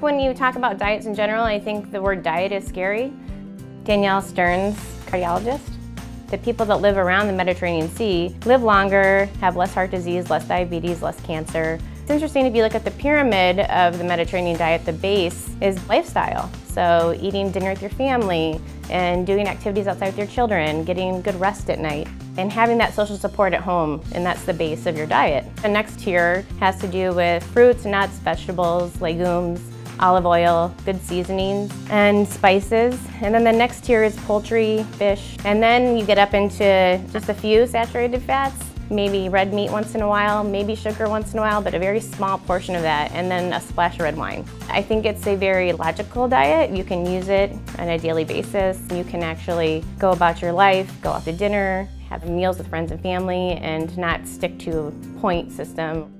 When you talk about diets in general, I think the word diet is scary. Danielle Stearns, cardiologist. The people that live around the Mediterranean Sea live longer, have less heart disease, less diabetes, less cancer. It's interesting if you look at the pyramid of the Mediterranean diet, the base is lifestyle. So eating dinner with your family and doing activities outside with your children, getting good rest at night, and having that social support at home, and that's the base of your diet. The next tier has to do with fruits, nuts, vegetables, legumes, olive oil, good seasonings, and spices. And then the next tier is poultry, fish, and then you get up into just a few saturated fats, maybe red meat once in a while, maybe sugar once in a while, but a very small portion of that, and then a splash of red wine. I think it's a very logical diet. You can use it on a daily basis. You can actually go about your life, go out to dinner, have meals with friends and family, and not stick to a point system.